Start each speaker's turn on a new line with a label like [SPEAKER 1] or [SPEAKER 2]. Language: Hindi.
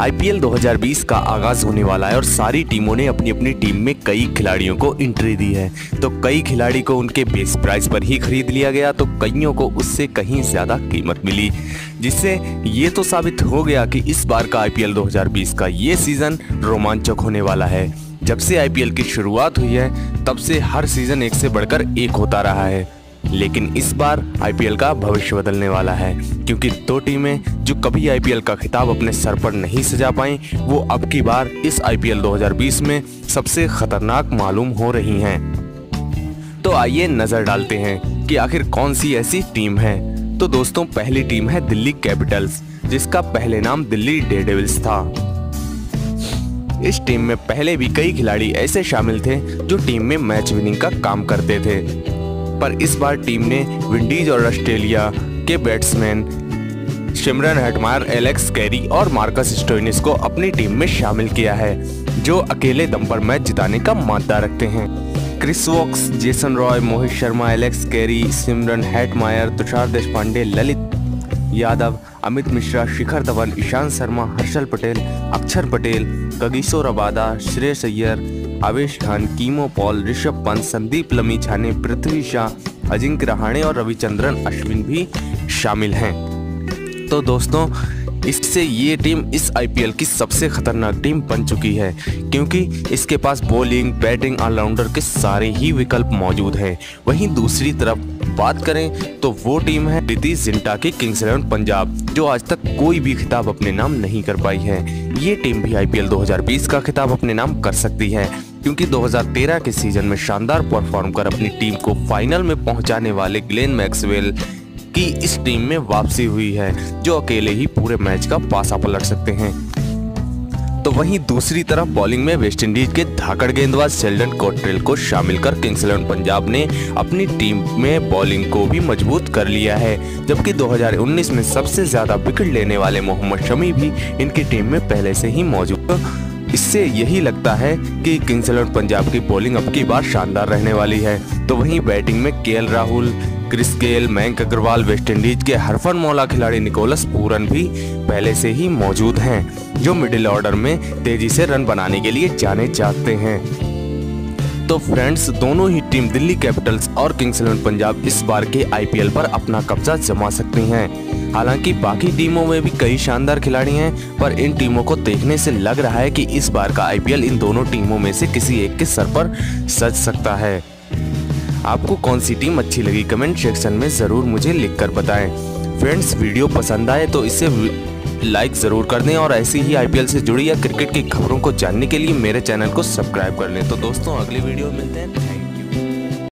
[SPEAKER 1] आईपीएल 2020 का आगाज़ होने वाला है और सारी टीमों ने अपनी अपनी टीम में कई खिलाड़ियों को एंट्री दी है। तो कई खिलाड़ी को उनके बेस प्राइस पर ही खरीद लिया गया तो कईयों को उससे कहीं ज़्यादा कीमत मिली, जिससे ये तो साबित हो गया कि इस बार का आईपीएल 2020 का ये सीज़न रोमांचक होने वाला है। जब से आईपीएल की शुरुआत हुई है, तब से हर सीज़न एक से बढ़कर एक होता रहा है। लेकिन इस बार आईपीएल का भविष्य बदलने वाला है, क्योंकि दो टीमें जो कभी आईपीएल का खिताब अपने सर पर नहीं सजा पाई, वो अब की बार इस आईपीएल 2020 में सबसे खतरनाक मालूम हो रही हैं। तो आइए नज़र डालते हैं कि आखिर कौन सी ऐसी टीम है। तो दोस्तों, पहली टीम है दिल्ली कैपिटल्स, जिसका पहले नाम दिल्ली डेडेविल्स था। इस टीम में पहले भी कई खिलाड़ी ऐसे शामिल थे जो टीम में मैच विनिंग का काम करते थे। पर इस बार टीम ने विंडीज और ऑस्ट्रेलिया के batsman Shimron, Hetmyer, Alex, Carey और मार्कस स्टोइनिस को अपनी टीम में शामिल किया है, जो अकेले दम पर मैच जिताने का मादा रखते हैं। Chris Woakes, Jason Roy, Mohit Sharma, Alex, Carey Shimron Hetmyer, Tushar Deshpande, Lalit Yadav, Amit Mishra, Shikhar Dhawan, Ishant Sharma, Harshal Patel, Axar Patel, Kagiso Rabada, Shreyas Iyer Avesh Khan Keemo Paul, Rishabh Pant, Sandeep Lamichhane, Prithvi Shah, Ajinkya Rahane और रविचंद्रन अश्विन भी शामिल हैं। तो दोस्तों, इससे ये टीम इस आईपीएल की सबसे खतरनाक टीम बन चुकी है, क्योंकि इसके पास बॉलिंग बैटिंग ऑलराउंडर के सारे ही विकल्प मौजूद हैं। वहीं दूसरी तरफ़ बात करें तो वो टीम है प्रीति जिंटा की किंग्स इलेवन पंजाब, जो आज तक कोई भी खिताब अपने नाम नहीं कर पाई है। ये टीम भी आईपीएल 2020 का खिताब अपने नाम कर सकती है। क्योंकि 2013 के सीज़न में शानदार परफॉर्म कर अपनी टीम को फाइनल में पहुँचाने वाले ग्लेन मैक्सवेल की इस टीम में वापसी हुई है, जो अकेले ही पूरे मैच का पासा पलट सकते हैं। तो वहीं दूसरी तरफ़ बॉलिंग में वेस्टइंडीज के धाकड़ गेंदबाज सेल्डन कोट्रेल को शामिल कर किंग्स इलेवन पंजाब ने अपनी टीम में बॉलिंग को भी मज़बूत कर लिया है, जबकि 2019 में सबसे ज़्यादा विकेट लेने वाले मोहम्मद शमी भी इनकी टीम में पहले से ही मौजूद इससे यही लगता है कि किंग्स इलेवन पंजाब की बॉलिंग अब की बार शानदार रहने वाली है। तो वहीं बैटिंग में K Rahul Chris Gayle Mayank Agarwal West Indies के हरफन मौला खिलाड़ी निकोलस पूरन भी पहले से ही मौजूद हैं, जो मिडिल ऑर्डर में तेज़ी से रन बनाने के लिए जाने जाते हैं। तो फ्रेंड्स, दोनों ही टीम दिल्ली कैपिटल्स और किंग्स इलेवन पंजाब इस बार के आईपीएल पर अपना कब्जा जमा सकती हैं। हालाँकि बाकी टीमों में भी कई शानदार खिलाड़ी हैं, पर इन टीमों को देखने से लग रहा है कि इस बार का आईपीएल इन दोनों टीमों में से किसी एक के सर पर सज सकता है। आपको कौन सी टीम अच्छी लगी कमेंट सेक्शन में ज़रूर मुझे लिख कर बताएँ। फ्रेंड्स, वीडियो पसंद आए तो इसे लाइक ज़रूर कर दें और ऐसी ही आईपीएल से जुड़ी या क्रिकेट की खबरों को जानने के लिए मेरे चैनल को सब्सक्राइब कर लें। तो दोस्तों, अगली वीडियो मिलते हैं।